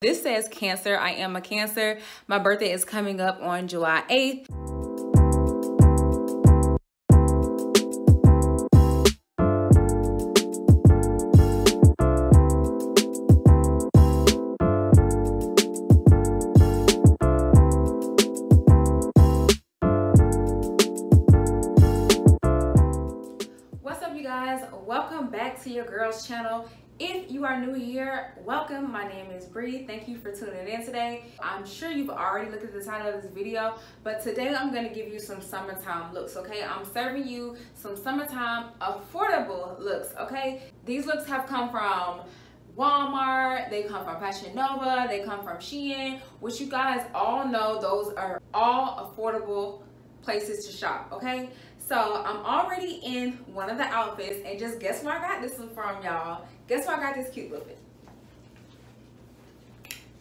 This says Cancer. I am a Cancer. My birthday is coming up on July 8th. To your girls channel. If you are new here, welcome. My name is Bree. Thank you for tuning in today. I'm sure you've already looked at the title of this video, but today I'm gonna give you some summertime looks, okay? I'm serving you some summertime affordable looks, okay? These looks have come from Walmart, they come from Fashion Nova, they come from Shein, which you guys all know those are all affordable places to shop, okay? So I'm already in one of the outfits and just guess where I got this one from, y'all. Guess where I got this cute outfit?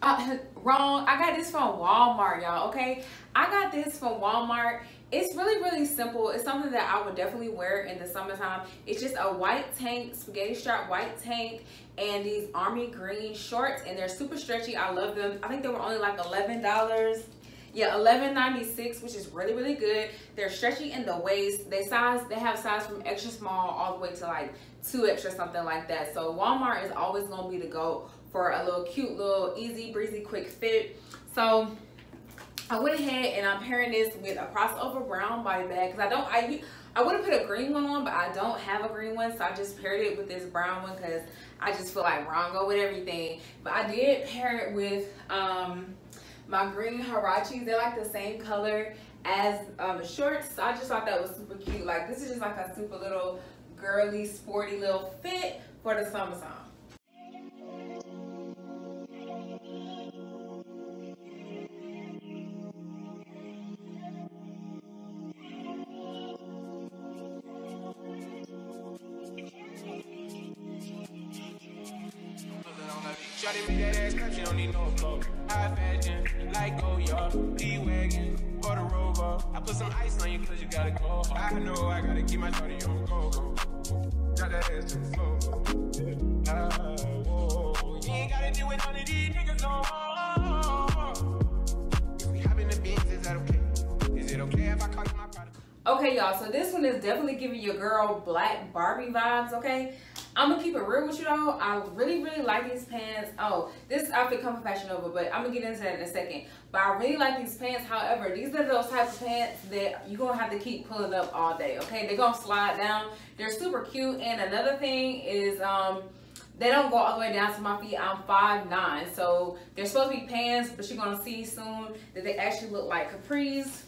Uh, wrong. I got this from Walmart, y'all, okay? I got this from Walmart. It's really, really simple. It's something that I would definitely wear in the summertime. It's just a white tank, spaghetti strap white tank, and these army green shorts, and they're super stretchy. I love them. I think they were only like $11 yeah 11.96 which is really really good. They're stretchy in the waist. They size they have size from extra small all the way to like two extra something like that. So walmart is always going to be the go for a little cute little easy breezy quick fit. So i went ahead and i'm pairing this with a crossover brown body bag because i don't i I would have put a green one on, but I don't have a green one, so I just paired it with this brown one because I just feel like brown go with everything. But I did pair it with um, my green Huaraches. They're like the same color as um, the shorts. So I just thought that was super cute. Like this is just like a super little girly, sporty little fit for the summertime. She don't need no. High fashion, like Goyard, G-Wagon, or the Rover. I put some ice on you cause you gotta go hard. I know I gotta keep my shawty on go, go. Drop that ass to the floor. Ah, whoa. You ain't gotta deal with none of these niggas no more. If we hop in the Benz, is that okay? Is it okay if I call you my product? Okay, y'all, so this one is definitely giving your girl black Barbie vibes, okay? I'm gonna keep it real with you though. I really, really like these pants. Oh, this outfit comes from Fashion Nova, but I'm gonna get into that in a second. But I really like these pants. However, these are those types of pants that you're gonna have to keep pulling up all day, okay? They're gonna slide down. They're super cute. And another thing is, um, they don't go all the way down to my feet. I'm 5'9", so they're supposed to be pants, but you're gonna see soon that they actually look like capris.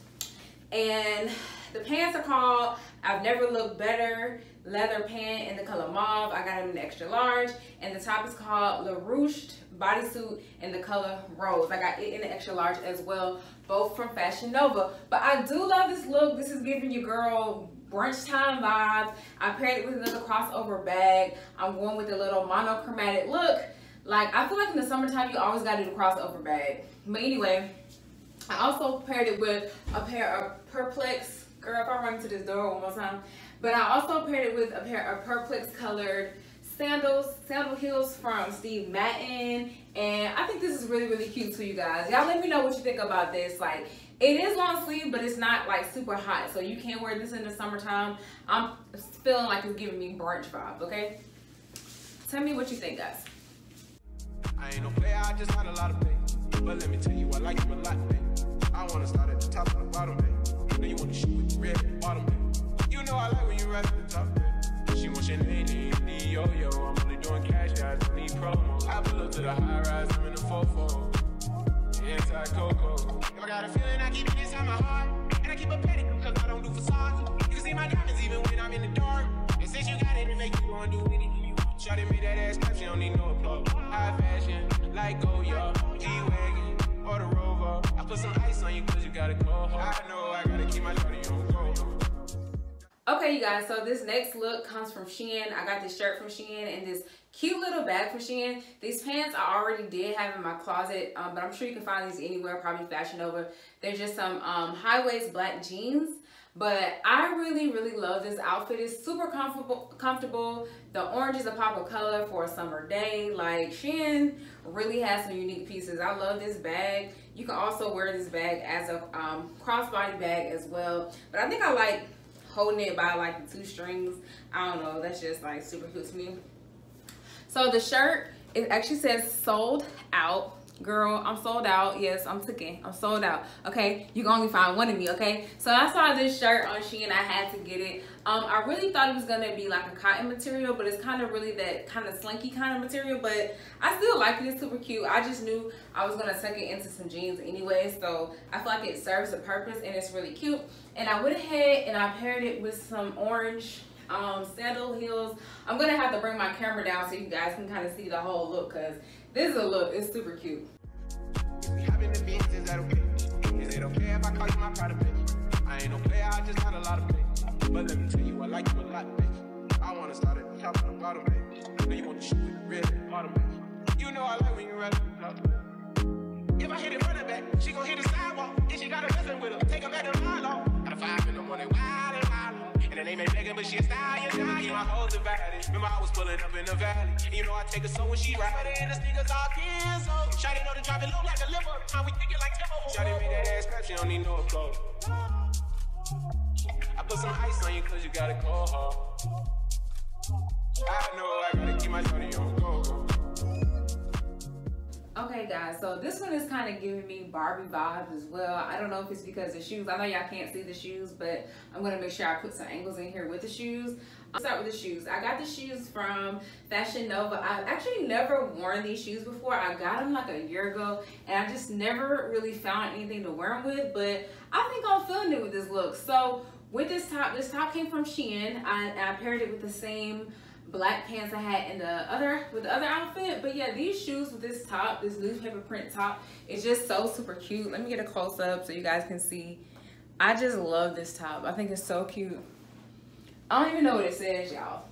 And the pants are called I've Never Looked Better leather pant in the color mauve. I got them in the extra large. And the top is called La Ruched bodysuit in the color rose. I got it in the extra large as well, both from Fashion Nova. But I do love this look. This is giving your girl brunch time vibes. I paired it with another crossover bag. I'm going with a little monochromatic look. Like, I feel like in the summertime, you always got to do the crossover bag. But anyway, I also paired it with a pair of Perplex. Girl, if I run into this door one more time. But I also paired it with a pair of Perplex colored sandals, sandal heels from Steve Madden. And I think this is really, really cute to you guys. Y'all let me know what you think about this. Like, it is long sleeve, but it's not like super hot. So you can wear this in the summertime. I'm feeling like it's giving me brunch vibes, okay? Tell me what you think, guys. I ain't no player, I just got a lot of. But let me tell you, I like a lot, babe. I wanna start at the top the bottom, babe. You wanna shoot with red bottom. You know I like when you ride at the top. She wants your name, name, yo, yo. I'm only doing cash, I don't need promo. I pull up to the high rise, I'm in the 4 Inside Coco. If I got a feeling, I keep it inside my heart. And I keep a petty, cause I don't do facades. You can see my diamonds even when I'm in the dark. And since you got it, it make you wanna do anything you want. Shawty made that ass clap, she don't need no applause. High fashion, like oh, Goyard, G-Wagon, Okay, you guys, so this next look comes from Shein. I got this shirt from Shein and this cute little bag from Shein. These pants I already did have in my closet, um, but I'm sure you can find these anywhere, probably Fashion Nova. They're just some um, high-waist black jeans, but I really, really love this outfit. It's super comfortable. comfortable. The orange is a pop of color for a summer day. Like Shein really has some unique pieces. I love this bag. You can also wear this bag as a um, crossbody bag as well. But I think I like holding it by like the two strings. I don't know. That's just like super cute to me. So the shirt, it actually says sold out girl i'm sold out. Yes i'm ticking i'm sold out. Okay? You can only find one of me okay? So i saw this shirt on shein. And i had to get it. Um i really thought it was gonna be like a cotton material but it's kind of really that kind of slinky kind of material but i still like it. It's super cute. I just knew i was gonna tuck it into some jeans anyway so i feel like it serves a purpose and it's really cute. And i went ahead and i paired it with some orange um, sandal heels. I'm gonna have to bring my camera down so you guys can kind of see the whole look because this is a look, it's super cute. is okay? Is it okay if I call you my pride bitch? I ain't no player, I just got a lot of bitch. But let me tell you, I like you a lot, bitch. I wanna start at the top and the bottom, bitch. Now you want to shoot with the bottom, bitch. You know I like when you ride. If I hit it running back, she gon' hit the sidewalk. She got a wrestling with her, take back to law. Got a five in the morning, wild and her name ain't Megan, but she a stallion, stallion. My whole divided. Remember I was pulling up in the valley. And you know I take her so when she ride. But in the sneakers all Kenzo. Shawty know the it look like a liver. How we think it like tempo. Shawty made that ass clap, she don't need no applause. I put some ice on you cause you got a cold heart. I know I gotta keep my shawty on go. Okay guys, so this one is kind of giving me Barbie vibes as well. I don't know if it's because the shoes. I know y'all can't see the shoes, but I'm going to make sure I put some angles in here with the shoes. I'll start with the shoes. I got the shoes from Fashion Nova. I've actually never worn these shoes before. I got them like a year ago and I just never really found anything to wear them with, but I think I'm feeling it with this look. So with this top, this top came from Shein. I, I paired it with the same black pants I had in the other with the other outfit. But yeah, these shoes with this top, this newspaper print top, is just so super cute. Let me get a close up so you guys can see. I just love this top. I think it's so cute. I don't even know what it says, y'all.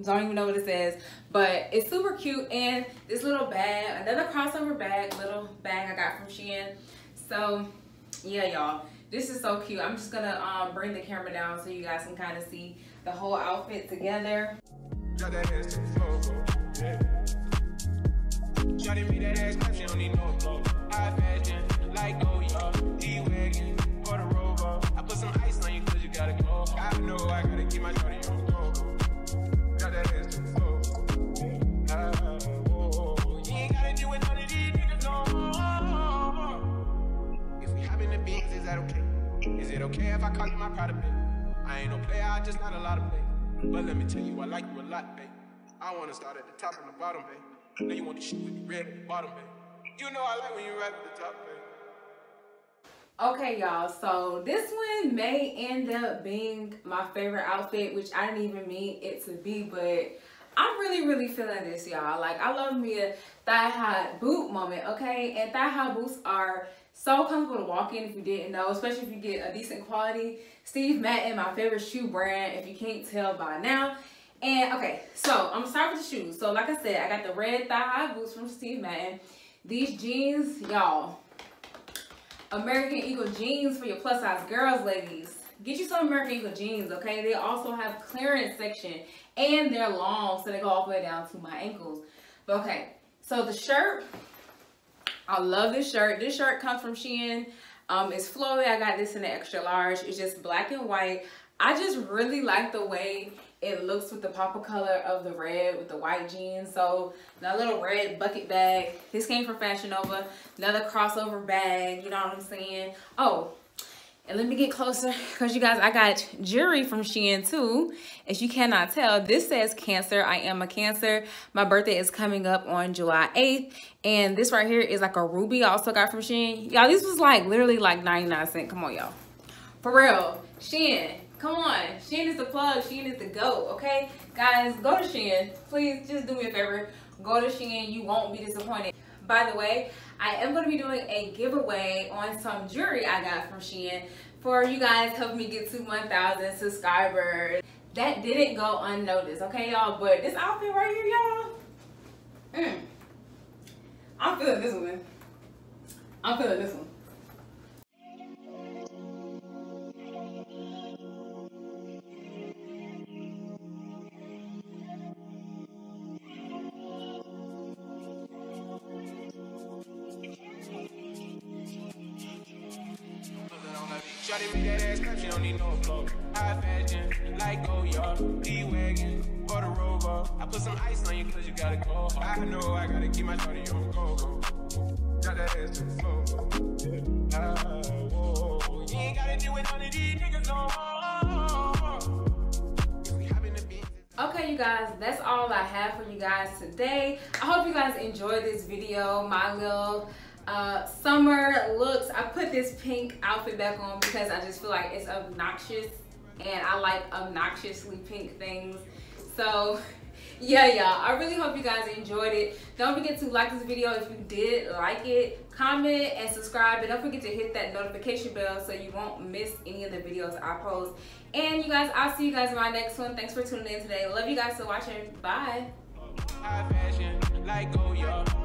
Don't even know what it says, but it's super cute. And this little bag, another crossover bag, little bag I got from Shein. So yeah, y'all, this is so cute. I'm just gonna um, bring the camera down so you guys can kind of see the whole outfit together. Oh. I put some ice on you cause you gotta go. I know I gotta keep my on that ass the floor, yeah. Oh, you ain't gotta with none of these niggas no more. If we is that okay? Is it okay if I call you my pride of I ain't no player, I just not a lot of play. But let me tell you, I like you a lot, babe. I wanna start at the top and the bottom, babe. Now you want to shoot with the red at the bottom, babe. You know I like when you're right at the top, babe. Okay, y'all, so this one may end up being my favorite outfit, which I didn't even mean it to be, but I'm really, really feeling this, y'all. Like, I love me a thigh-high boot moment, okay? And thigh-high boots are so comfortable to walk in if you didn't know, especially if you get a decent quality. Steve Madden, my favorite shoe brand, if you can't tell by now. And okay, so I'm gonna start with the shoes. So like I said, I got the red thigh high boots from Steve Madden. These jeans, y'all, American Eagle jeans for your plus size girls, ladies. Get you some American Eagle jeans, okay? They also have clearance section and they're long, so they go all the way down to my ankles. Okay, so the shirt, I love this shirt. This shirt comes from Shein. Um, it's flowy. I got this in the extra large. It's just black and white. I just really like the way it looks with the pop color of the red with the white jeans. So the little red bucket bag. This came from Fashion Nova. Another crossover bag. You know what I'm saying? Oh, and let me get closer because you guys, I got jewelry from Shein too. As you cannot tell, this says Cancer. I am a Cancer. My birthday is coming up on July 8th. And this right here is like a ruby I also got from Shein. Y'all, this was like literally like 99 cents. Come on, y'all. For real. Shein. Come on. Shein is the plug. Shein is the go, okay? Guys, go to Shein. Please, just do me a favor. Go to Shein. You won't be disappointed. By the way, I am going to be doing a giveaway on some jewelry I got from Shein for you guys helping me get to 1,000 subscribers. That didn't go unnoticed, okay, y'all? But this outfit right here, y'all, mm, I'm feeling this one. I'm feeling this one. Fashion, like go yard, G-Wagon, or the Rover. I put some ice on you cause you gotta go. I know I gotta keep my shawty on go go. Got that ass to the floor. Ah, whoa. You ain't gotta deal with none of these niggas no more. Okay, you guys, that's all I have for you guys today. I hope you guys enjoyed this video, my little uh, summer looks. I put this pink outfit back on because I just feel like it's obnoxious and I like obnoxiously pink things. So yeah, y'all, I really hope you guys enjoyed it. Don't forget to like this video if you did like it. Comment and subscribe and don't forget to hit that notification bell so you won't miss any of the videos I post. And you guys, I'll see you guys in my next one. Thanks for tuning in today. Love you guys for watching. Bye. Like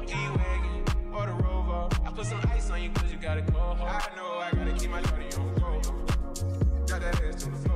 G-Wagon, or the Rover I put some ice on you cause you got I know I gotta keep my shorty on that ass to the floor